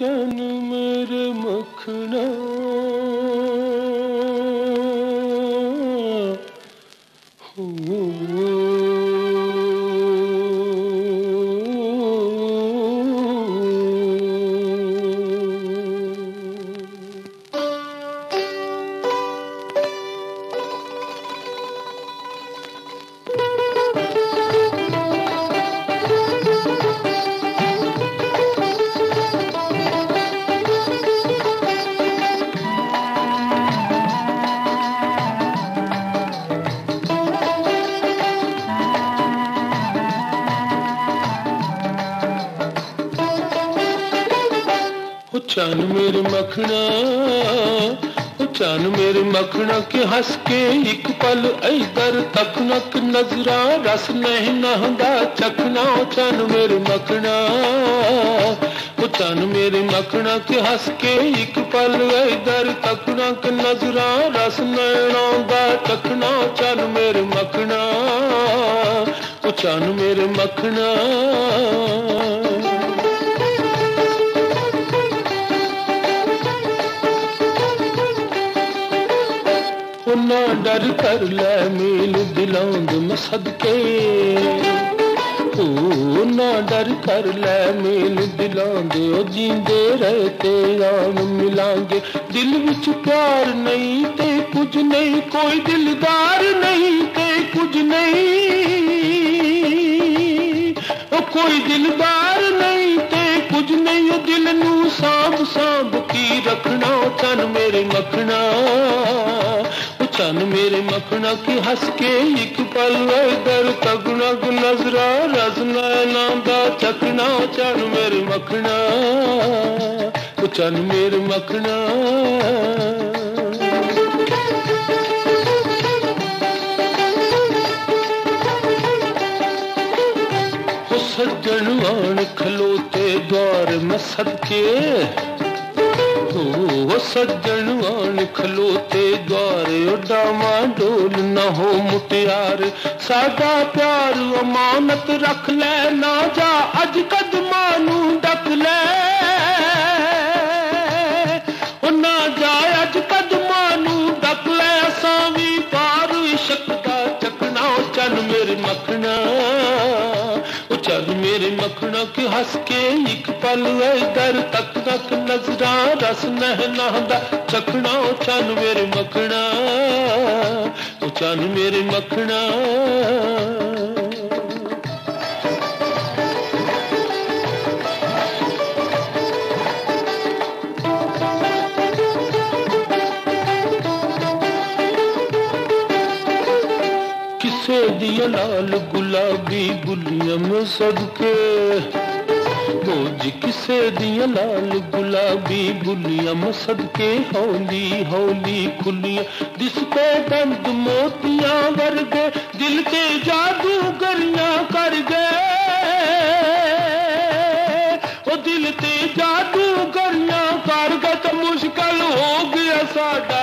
चन मेरे मखना चन मेरे मखना चन मेरे मखना के हंस के एक पल इधर तक नक नजरा, रस नहीं नहदा चखना चन मेरे मखना। चन मेरे मखना के हंस के एक पल इधर तक नक नजरा, रस नैना चखना चन मेरे मखना। चन मेरे मखना। ना डर कर ले मेल दिलांद मैं सदके ओ ना डर कर ले मेल दिलांद ओ जींदे रहते आम मिलांगे दिल विच प्यार नहीं ते कुछ नहीं कोई दिलदार नहीं ते कुछ नहीं ओ कोई दिलदार नहीं ते कुछ नहीं दिल नू सांभ सांभ की रखना चन मेरे मखना की हंस के एक पल दर तगना नजरा रसना नादा चखना चन मेरे मखना चन मेरे मखना। सज्जन आन खलोते द्वार सदके सज्जन आन खलोते द्वारे डामा डोल न हो मुटियार सादा प्यार अमानत रख ले, ना जा अज कदमानू डक ले। ना जा अज कदमानू डक ले, असा भी पार शकदा चकना चन मेरे मखना। हंस के एक पल इधर तक तक नजरा, रस नह नहदा। चखना चन मेरे मखना चन मेरे मखना किसे लाल गुलाबी गुलियाँ में किसे दिया लाल गुलाबी गुलियाँ में सदके हौली हौली खुलियाँ। जिसको बंद मोतियाँ वर्गे दिल के जादू गरियाँ कर गए। ओ दिल ते जादू गरियाँ कर गए तो मुश्किल हो गया साडा